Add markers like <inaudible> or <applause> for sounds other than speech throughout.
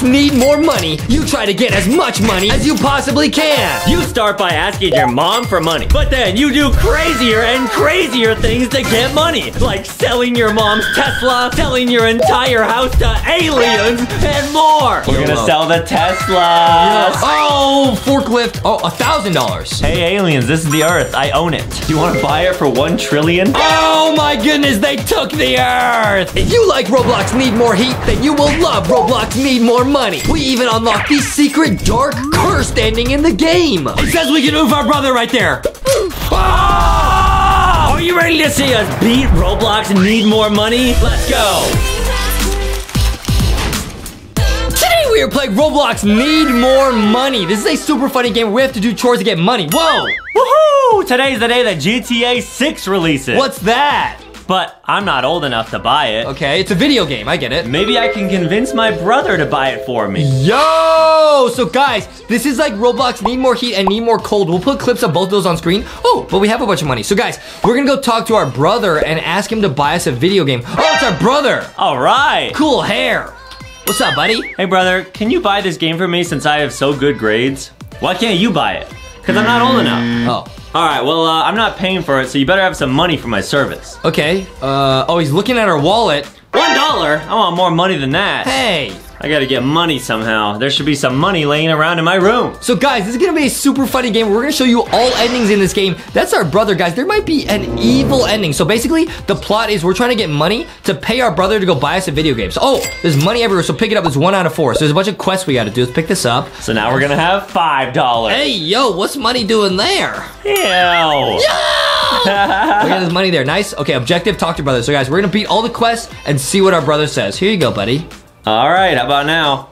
Roblox need more money, you try to get as much money as you possibly can. You start by asking your mom for money, but then you do crazier and crazier things to get money, like selling your mom's Tesla, selling your entire house to aliens, and more. We're gonna sell the Tesla. Oh, forklift. Oh, a thousand dollars. Hey aliens, this is the Earth. I own it. Do you want to buy it for one trillion? Oh my goodness, they took the earth! If you like Roblox Need More Heat, then you will love Roblox Need More Money. We even unlocked the secret dark cursed ending in the game. It says we can move our brother right there. <gasps> Ah! Are you ready to see us beat Roblox and need more money? Let's go. Today we are playing Roblox Need More Money. This is a super funny game where we have to do chores to get money. Whoa! Woohoo! Today's the day that GTA 6 releases. What's that? But I'm not old enough to buy it. Okay, it's a video game, I get it. Maybe I can convince my brother to buy it for me. Yo! So guys, this is like Roblox Need More Heat and Need More Cold. We'll put clips of both of those on screen. Oh, but we have a bunch of money. So guys, we're gonna go talk to our brother and ask him to buy us a video game. Oh, it's our brother! All right. Cool hair. What's up, buddy? Hey, brother, can you buy this game for me since I have so good grades? Why can't you buy it? Because I'm not old enough. Oh, All right, well, uh, I'm not paying for it, so you better have some money for my service. okay. Uh, oh, he's looking at our wallet. One dollar? I want more money than that. Hey. I gotta get money somehow. There should be some money laying around in my room. So guys, this is gonna be a super funny game. We're gonna show you all endings in this game. That's our brother, guys. There might be an evil ending. So basically, the plot is we're trying to get money to pay our brother to go buy us a video game. So, oh, there's money everywhere. So pick it up. There's one out of four. So there's a bunch of quests we gotta do. Let's pick this up. So now we're gonna have five dollars. Hey, yo, what's money doing there? Ew. Look at this money there. Nice. Okay, objective, talk to your brother. So guys, we're gonna beat all the quests and see what our brother says. Here you go, buddy. All right, how about now?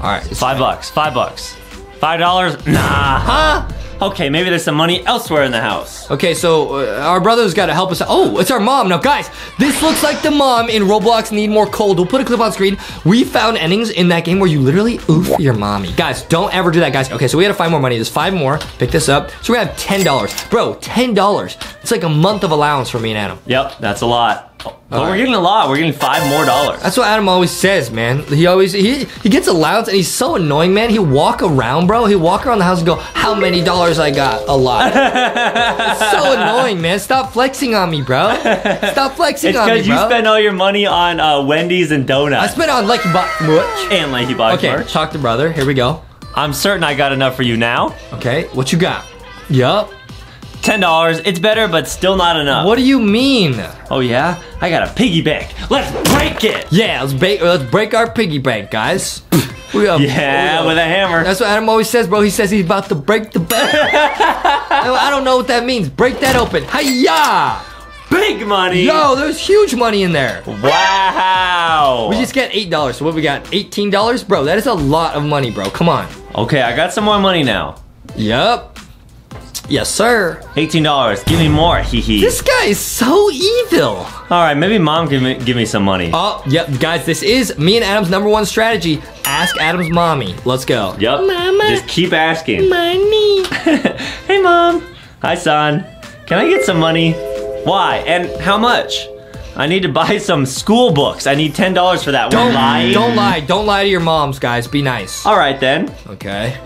All right. Five bucks. Five bucks. Five dollars? <laughs> Nah. Huh? Okay, maybe there's some money elsewhere in the house. Okay, so uh, our brother's got to help us out. Oh, it's our mom. Now, guys, this looks like the mom in Roblox Need More Cold. We'll put a clip on screen. We found endings in that game where you literally oof your mommy. Guys, don't ever do that, guys. Okay, so we got to find more money. There's five more. Pick this up. So we have $10. Bro, $10. It's like a month of allowance for me and Adam. Yep, that's a lot. But All we're getting a lot. We're getting five more dollars. That's what Adam always says, man. He always he he gets allowance and he's so annoying, man. He'll walk around, bro. He'll walk around the house and go, "How many dollars I got? A lot." it's <laughs> so annoying, man. Stop flexing on me, bro. Stop <laughs> flexing It's on me, because you bro. spend all your money on uh, Wendy's and donuts. I spent on Lucky Bot much. and Lanky Box Okay, merch. talk to brother. Here we go. I'm certain I got enough for you now. Okay, what you got? Yup. Ten dollars. It's better, but still not enough. What do you mean? Oh yeah, I got a piggy bank. Let's break it. Yeah, let's break let's break our piggy bank, guys. <laughs> We got- Yeah, with a hammer. That's what Adam always says, bro. He says he's about to break the bank. <laughs> I don't know what that means. Break that open. Hiya! Big money. Yo, there's huge money in there. Wow. We just get eight dollars. So what we got? Eighteen dollars, bro. That is a lot of money, bro. Come on. Okay, I got some more money now. Yup. Yes, sir. Eighteen dollars. Give me more. Hee hee. This guy is so evil. All right, maybe mom can mi- give me some money. Oh, yep, guys. This is me and Adam's number one strategy. Ask Adam's mommy. Let's go. Yep. Mama. Just keep asking. Money. <laughs> hey, mom. Hi, son. Can I get some money? Why? And how much? I need to buy some school books. I need ten dollars for that. Don't We're. Don't lie. Don't lie to your moms, guys. Be nice. All right then. Okay.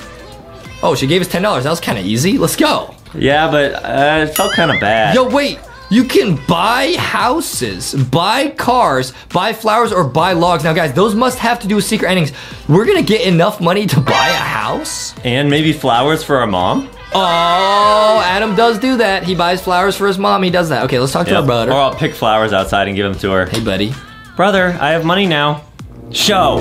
Oh, she gave us ten dollars. That was kind of easy. Let's go. Yeah, but uh, it felt kind of bad. Yo, wait. You can buy houses, buy cars, buy flowers, or buy logs. Now, guys, those must have to do with secret endings. We're gonna get enough money to buy a house. And maybe flowers for our mom. Oh, Adam does do that. He buys flowers for his mom. He does that. Okay, let's talk to Yep. our brother. Or I'll pick flowers outside and give them to her. Hey, buddy. Brother, I have money now. Show.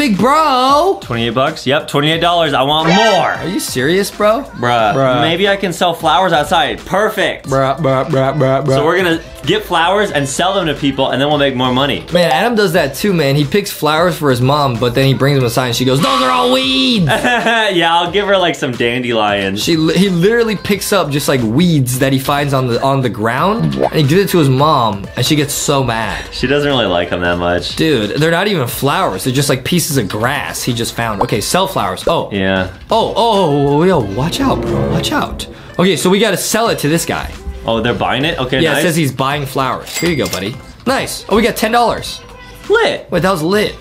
Big bro. 28 bucks? Yep, $28. I want more. Are you serious, bro? Bruh. Bruh. Maybe I can sell flowers outside. Perfect. Bruh, bruh, bruh, bruh, bruh. So we're gonna get flowers and sell them to people, and then we'll make more money. Man, Adam does that too, man. He picks flowers for his mom, but then he brings them aside and she goes, Those are all weeds! <laughs> yeah, I'll give her like some dandelions. she he literally picks up just like weeds that he finds on the on the ground and he gives it to his mom and she gets so mad. She doesn't really like them that much. Dude, they're not even flowers. They're just like pieces of grass he just found. Okay, sell flowers. Oh. Yeah. Oh, oh, oh, oh, yo, watch out, bro. Watch out. Okay, so we gotta sell it to this guy. Oh, they're buying it? Okay, Yeah, nice. it says he's buying flowers. Here you go, buddy. Nice. Oh, we got $10. lit. Wait, that was lit.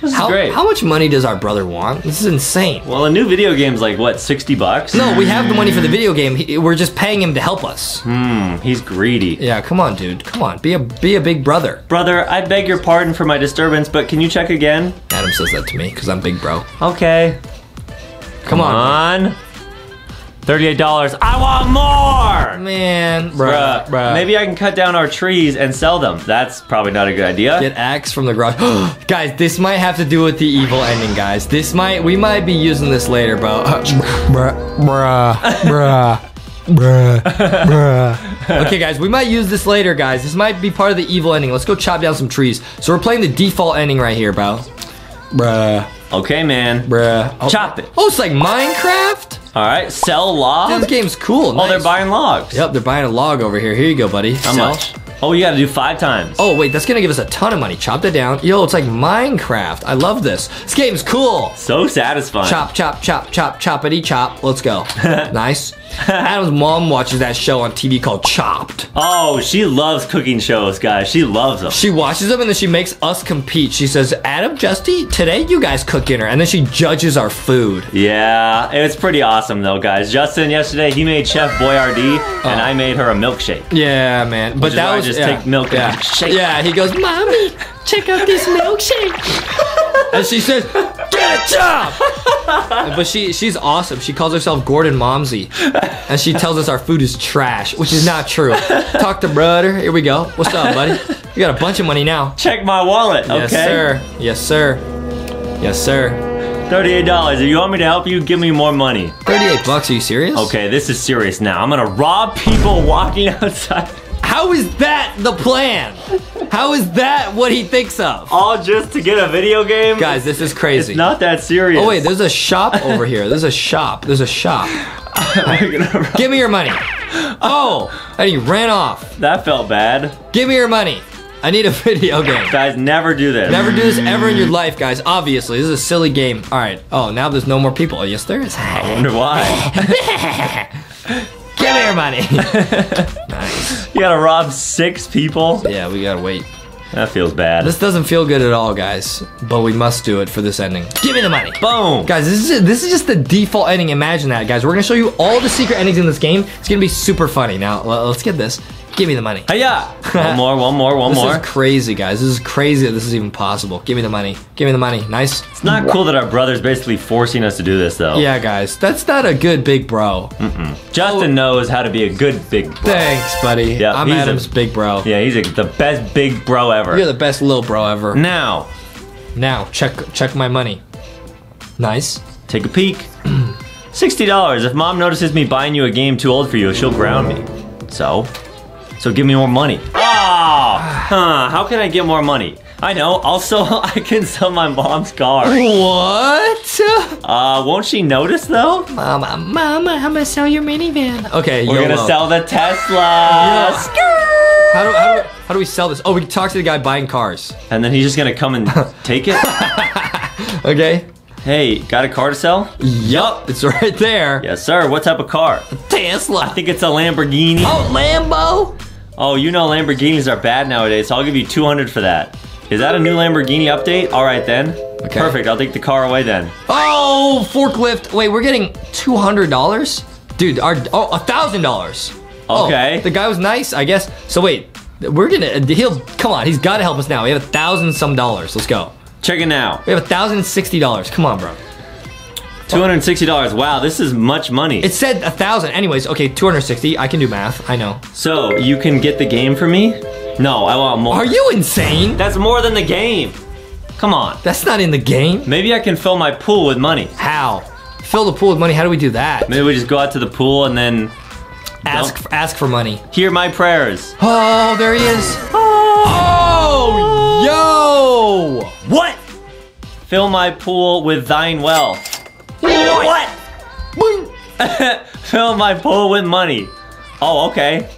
This is How, great. how much money does our brother want? This is insane. well, a new video game's like what, 60 bucks? No, we have the money for the video game. He, we're just paying him to help us. Hmm, he's greedy. Yeah, come on, dude. Come on. Be a be a big brother. Brother, I beg your pardon for my disturbance, but can you check again? Adam says that to me because I'm big bro. Okay. Come on. on. $38. I want more! Man, Bruh, bruh, bruh. Maybe I can cut down our trees and sell them. That's probably not a good idea. Get axe from the garage. <gasps> guys, this might have to do with the evil ending, guys. This might, we might be using this later, bro. <laughs> bruh, bruh, bruh, <laughs> bruh, bruh. Okay, guys, we might use this later, guys. This might be part of the evil ending. Let's go chop down some trees. So we're playing the default ending right here, bro. Bruh, okay, man. bruh. Oh, Chop it. Oh, it's like Minecraft? All right, sell log. This game's cool. Oh, they're buying logs. Yep, they're buying a log over here. Here you go, buddy. How Sell. much? Oh, you gotta do five times. Oh, wait, that's gonna give us a ton of money. Chop that down. Yo, it's like Minecraft. I love this. This game's cool. So satisfying. Chop, chop, chop, chop, choppity chop. Let's go. <laughs> nice. <laughs> Adam's mom watches that show on TV called Chopped. Oh, she loves cooking shows, guys. She loves them. She watches them and then she makes us compete. She says, Adam, Justy, today you guys cook dinner. And then she judges our food. Yeah, it's pretty awesome though, guys. Justin yesterday he made Chef Boyardee, and uh. I made her a milkshake. Yeah, man. But that why I was just yeah, take milk and shake. Yeah, he goes, Mommy, check out this <laughs> milkshake. and she says, Get a job. <laughs> but she she's awesome. She calls herself Gordon Momsey. And she tells us our food is trash, which is not true. Talk to brother. Here we go. What's up, buddy? You got a bunch of money now. Check my wallet, okay? Yes, sir. Yes, sir. Yes, sir. Thirty-eight dollars. If you want me to help you, give me more money. 38 bucks, are you serious? Okay, this is serious now. I'm gonna rob people walking <laughs> outside, How is that the plan? How is that what he thinks of? all just to get a video game. Guys, this is crazy. it's not that serious. Oh wait, there's a shop over here. There's a shop. There's a shop. I'm gonna rob- Give me your money. Oh, and he ran off. that felt bad. Give me your money. I need a video game. Guys, never do this. Never do this ever in your life, guys. Obviously, this is a silly game. All right. Oh, now there's no more people. Oh, yes, there is. I wonder why. <laughs> Give me your money. <laughs> nice. You gotta rob six people. Yeah, we gotta wait. That feels bad. This doesn't feel good at all, guys. But we must do it for this ending. Give me the money. Boom. Guys, this is this is just the default ending. Imagine that, guys. We're gonna show you all the secret endings in this game. It's gonna be super funny. Now, let's get this. Give me the money. Hiya! <laughs> One more, one more, one This more. This is crazy, guys. This is crazy that this is even possible. Give me the money. Give me the money. Nice. It's not cool that our brother's basically forcing us to do this, though. Yeah, guys. That's not a good big bro. Justin knows how to be a good big bro. Thanks, buddy. Yeah, I'm he's a- Adam's big bro. Yeah, he's a, the best big bro ever. You're the best little bro ever. now, Now, check check my money. Nice. take a peek. <clears throat> $60. If mom notices me buying you a game too old for you, she'll ground me. So? So give me more money. Oh! <sighs> Huh, how can I get more money? I know, also, <laughs> I can sell my mom's car. What? Uh, won't she notice though? Mama, mama, I'm gonna sell your minivan. Okay, We're gonna sell the Tesla. Yeah. How do, how, do, how do we sell this? Oh, we can talk to the guy buying cars. And then he's just gonna come and <laughs> take it. <laughs> Okay. hey, got a car to sell? Yup, it's right there. Yes, sir. What type of car? Tesla. I think it's a Lamborghini. Oh, Lambo. Oh, you know Lamborghinis are bad nowadays, so I'll give you 200 for that. Is that a new Lamborghini update? All right then. Okay. Perfect. I'll take the car away then. Oh, forklift. Wait, we're getting two hundred dollars, dude. Our oh, a thousand dollars. Oh, okay. The guy was nice, I guess. So wait, we're gonna. He'll come on. He's got to help us now. We have a thousand some dollars. Let's go. Check it now. We have a thousand sixty dollars. Come on, bro. $260. Wow, this is much money. It said a thousand. Anyways, okay, two hundred sixty. I can do math. I know. so, you can get the game for me? No, I want more. Are you insane? That's more than the game. Come on. That's not in the game. Maybe I can fill my pool with money. How? Fill the pool with money. How do we do that? Maybe we just go out to the pool and then Ask for, ask for money. hear my prayers. Oh, there he is. Oh, yo! What? Fill my pool with thine wealth. What? Boing. <laughs> Fill my pool with money. Oh, okay.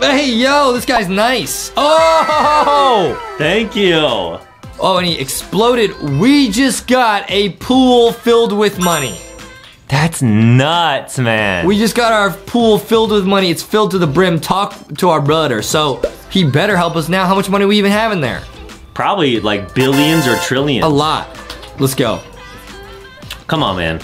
Hey, yo, this guy's nice. Oh! Thank you. Oh, and he exploded. We just got a pool filled with money. That's nuts, man. We just got our pool filled with money. It's filled to the brim. Talk to our brother. So he better help us now. How much money we even have in there? Probably like billions or trillions. A lot. Let's go. Come on, man.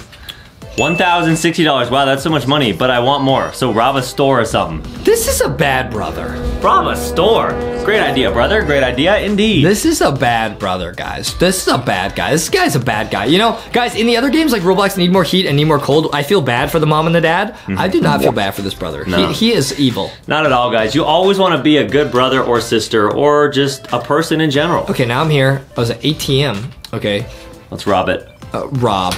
$1,060. Wow, that's so much money, but I want more. So rob a store or something. This is a bad brother. Rob a store. Great idea, brother. Great idea indeed. This is a bad brother, guys. This is a bad guy. This guy's a bad guy. You know, guys, in the other games like Roblox Need More Heat and Need More Cold, I feel bad for the mom and the dad. I do not feel bad for this brother. No. He, he is evil. Not at all, guys. You always want to be a good brother or sister or just a person in general. Okay, now I'm here. I was at ATM. Okay, Let's rob it. uh, Rob.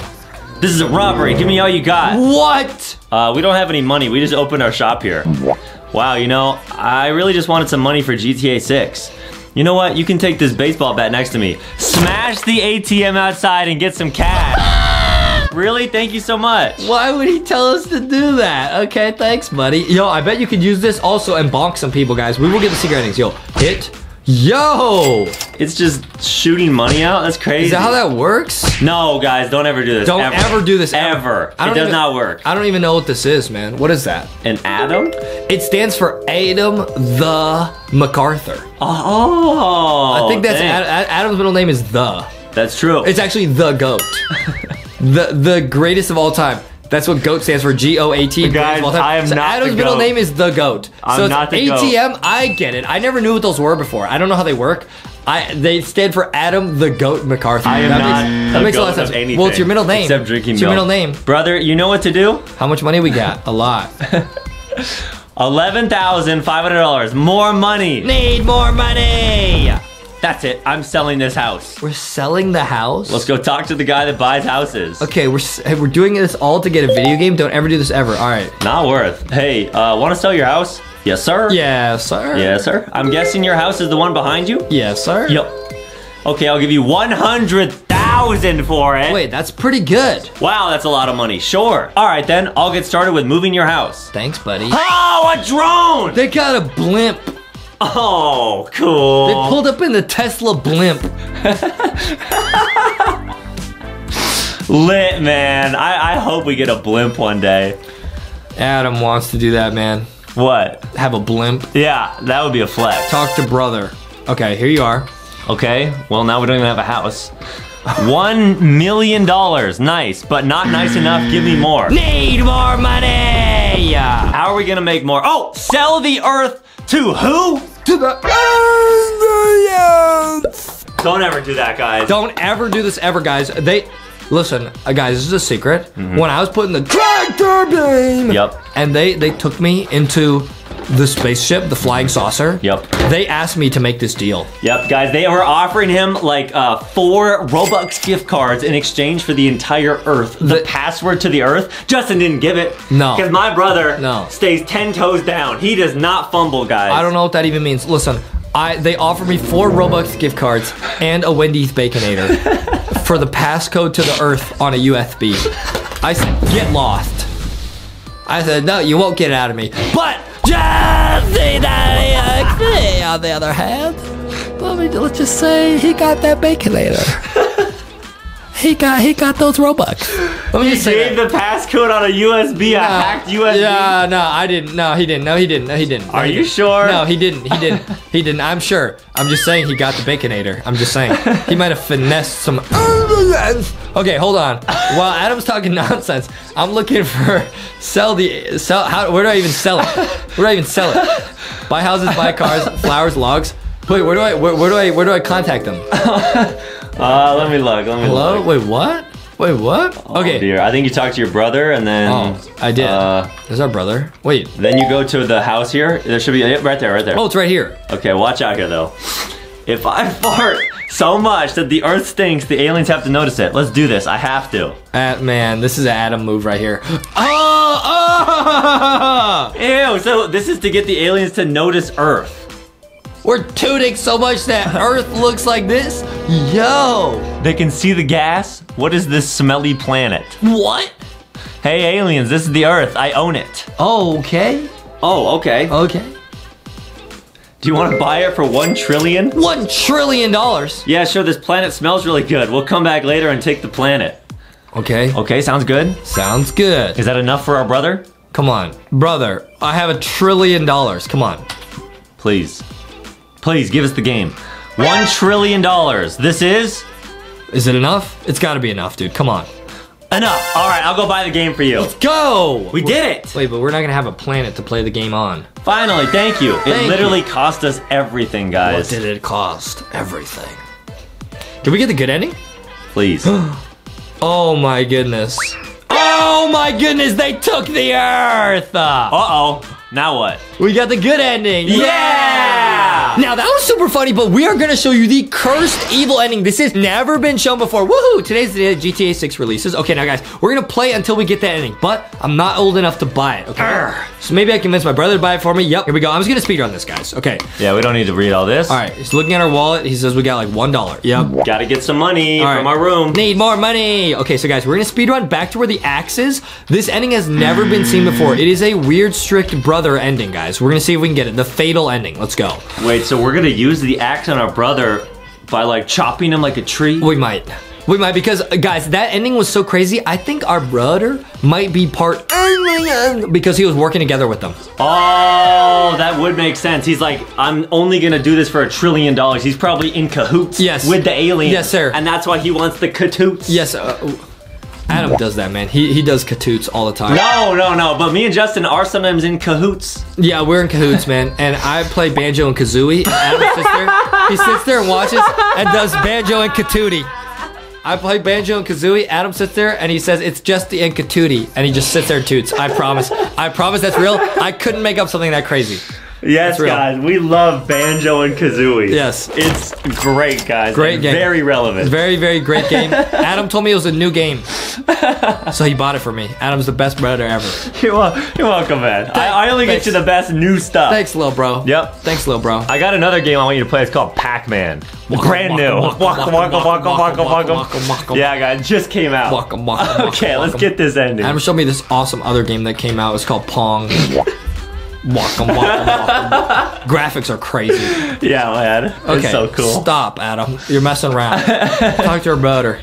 This is a robbery. Give me all you got. What? Uh, we don't have any money. We just opened our shop here. Wow, you know, I really just wanted some money for GTA 6. You know what? You can take this baseball bat next to me. Smash the ATM outside and get some cash. <laughs> really? Thank you so much. Why would he tell us to do that? Okay, thanks, buddy. Yo, I bet you could use this also and bonk some people, guys. We will get the secret endings. Yo, hit. Yo! It's just shooting money out? That's crazy. Is that how that works? No, guys, don't ever do this. Don't ever, do this Ever. I It does even- not work. I don't even know what this is, man. What is that? An atom? It stands for Adam the MacArthur. Oh. I think that's. Ad- Adam's middle name is the. That's true. It's actually the goat. <laughs> the the greatest of all time. That's what GOAT stands for. G O A T. greatest Guys, of all time. I am so not Adam's the middle name is the goat. I'm so it's not the GOAT. ATM. I get it. I never knew what those were before. I don't know how they work. I they stand for Adam the Goat McCarthy. I am that not makes, a that makes a lot of sense. of anything well, it's your middle name. Except drinking It's your milk. middle name. Brother, you know what to do? How much money we got? A lot. <laughs> $11,500. More money. Need more money. That's it. I'm selling this house. We're selling the house. Let's go talk to the guy that buys houses. Okay, we're we're doing this all to get a video game. Don't ever do this ever. All right. Not worth. Hey, uh, want to sell your house? Yes, sir. Yes, sir. Yes, sir. I'm guessing your house is the one behind you? Yes, sir. Yep. Okay, I'll give you 100,000 for it. Wait, that's pretty good. Wow, that's a lot of money. Sure. All right, then. I'll get started with moving your house. Thanks, buddy. Oh, a drone! They got a blimp. Oh, cool. They pulled up in the Tesla blimp. Lit, man. I, I hope we get a blimp one day. Adam wants to do that, man. What? Have a blimp. Yeah, that would be a flex. Talk to brother. Okay, here you are. Okay, well, now we don't even have a house. One million dollars. Nice, but not nice enough. Give me more. Need more money. How are we gonna make more? Oh, sell the earth to who? To the aliens. Don't ever do that, guys. Don't ever do this ever, guys. They listen, uh, guys. This is a secret. When I was putting the tractor beam, Yep. and they they took me into the spaceship, the flying saucer. Yep. They asked me to make this deal. Yep, guys, they were offering him like uh, four Robux gift cards in exchange for the entire Earth. The, The- password to the Earth. Justin didn't give it. No. Because my brother No. stays 10 toes down. He does not fumble, guys. I don't know what that even means. Listen, I they offered me four Robux gift cards and a Wendy's Baconator <laughs> for the passcode to the Earth on a USB. I said, get lost. I said, no, you won't get it out of me. But Jesse Daddy XP, on the other hand, let me let's just say he got that Baconator. <laughs> he got he got those Robux. Let me He just gave that. the passcode on a USB, a hacked USB. Yeah, no, I didn't. No, he didn't. No, he didn't. No, he didn't. No, Are he you didn't. sure? No, he didn't. He didn't. He didn't. I'm sure. I'm just saying he got the baconator. I'm just saying. He might have finessed some. Okay, hold on. While Adam's talking <laughs> nonsense, I'm looking for sell the sell. How? Where do I even sell it? Where do I even sell it? Buy houses, buy cars, flowers, logs. Wait, where do I? Where, where do I? Where do I contact them? <laughs> Uh, let me look. Let me Hello? look. Wait, what? Wait, what? Oh, Okay. dear. I think you talked to your brother and then. Oh, I did. Uh, There's our brother. Wait. then you go to the house here. There should be yep, right there, right there. Oh, it's right here. Okay, watch out here though. If I <laughs> fart so much that the earth stinks, the aliens have to notice it. Let's do this. I have to. Uh, man, this is an Adam move right here. Oh, oh! Ew, so this is to get the aliens to notice Earth. We're tooting so much that <laughs> Earth looks like this. Yo, They can see the gas. What is this smelly planet? what? Hey, aliens, this is the Earth. I own it. Oh, okay, Oh, okay. okay. Do you want to buy it for one trillion? One trillion dollars. Yeah, sure, this planet smells really good. We'll come back later and take the planet. Okay, Okay, sounds good. sounds good. Is that enough for our brother? Come on, brother. I have a trillion dollars. Come on. Please. Please, give us the game. One trillion dollars. This is Is it enough? It's gotta be enough, dude. Come on. Enough. All right, I'll go buy the game for you. Let's go! We did it. Wait, but we're not gonna have a planet to play the game on. Finally, thank you. It Thank literally cost us everything, guys. What did it cost? Everything. Did we get the good ending? Please. <gasps> Oh my goodness. Oh my goodness, they took the Earth! Uh, Uh-oh. Now what? we got the good ending. Yeah! Now that was super funny, but we are gonna show you the cursed evil ending. This has never been shown before. Woohoo! Today's the day that GTA 6 releases. Okay, now guys, we're gonna play until we get that ending, but I'm not old enough to buy it, okay? So maybe I convince my brother to buy it for me. Yep, here we go. I'm just gonna speedrun this, guys. Okay. Yeah, we don't need to read all this. All right, he's looking at our wallet. He says we got like one dollar. Yep. Gotta get some money All from right. our room. Need more money. Okay, so guys, we're gonna speed run back to where the axe is. This ending has never been seen before. It is a weird, strict brother ending, guys. We're gonna see if we can get it. The fatal ending. Let's go. Wait, so we're gonna use the axe on our brother by like chopping him like a tree? We might. We might because uh, guys, that ending was so crazy. I think our brother might be part alien because he was working together with them. Oh, that would make sense. He's like, I'm only gonna do this for a trillion dollars. He's probably in cahoots Yes. with the aliens. Yes, sir. And that's why he wants the catoots. Yes, uh, Adam does that, man. He he does catoots all the time. No, no, no. But me and Justin are sometimes in cahoots. Yeah, we're in cahoots, man. And I play banjo and kazooie. Adam sits there. He sits there and watches and does banjo and katootie. I play banjo and kazooie. Adam sits there and he says it's just the and katootie, and he just sits there and toots. I promise. I promise that's real. I couldn't make up something that crazy. Yes, guys, we love Banjo and Kazooie. Yes. It's great, guys. Great game. Very relevant. Very, very great game. <laughs> Adam told me it was a new game, so he bought it for me. Adam's the best brother ever. <laughs> You're, you're welcome, man. I, I only Thanks. get you the best new stuff. Thanks, little bro. Yep. Thanks, little bro. I got another game I want you to play. It's called Pac-Man. Brand new. Yeah, guys, just came out. Waka waka. Okay, let's get this ending. Adam showed me this awesome other game that came out. It's called Pong. <laughs> Waka, waka, waka. Graphics are crazy. Yeah, man. Okay, It's so cool. Stop, Adam. You're messing around. <laughs> Talk to your brother.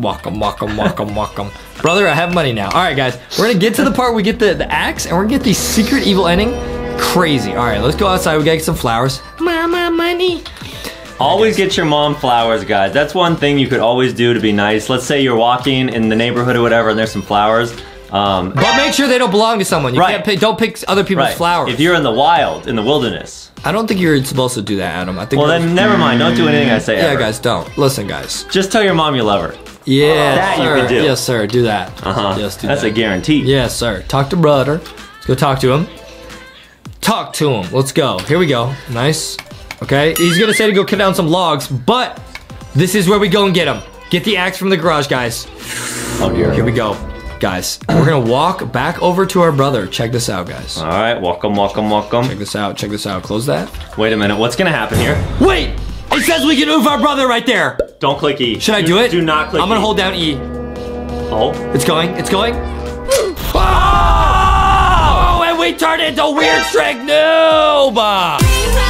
Welcome, welcome, welcome, welcome. Brother, I have money now. All right, guys. We're going to get to the part where we get the, the axe, and we're going to get the secret evil ending. Crazy. All right, let's go outside. We got to get some flowers. Mama, money. Always get your mom flowers, guys. That's one thing you could always do to be nice. Let's say you're walking in the neighborhood or whatever, and there's some flowers. Um, But make sure they don't belong to someone. You Right. can't pick, don't pick other people's right. flowers. If you're in the wild, in the wilderness, I don't think you're supposed to do that, Adam. I think. well then never mind. Don't do anything I say. Yeah, ever. guys, don't. Listen, guys. Just tell your mom you love her. Yeah, That you sir. can do. Yes, sir. Do that. Uh huh. Yes, do That's that. a guarantee. Yes, sir. Talk to brother. Let's go talk to him. Talk to him. Let's go. Here we go. Nice. Okay. He's gonna say to go cut down some logs, but this is where we go and get him. Get the axe from the garage, guys. Oh dear. Here we go, guys. We're gonna walk back over to our brother. Check this out, guys. All right. Welcome, welcome, welcome. Check this out. Check this out. Close that. Wait a minute. What's gonna happen here? Wait. It says we can move our brother right there. Don't click E. Should I do it? Do not click I'm gonna E. hold down E. Oh. It's going. It's going. Ah! Oh! And we turned into weird Shrek noob.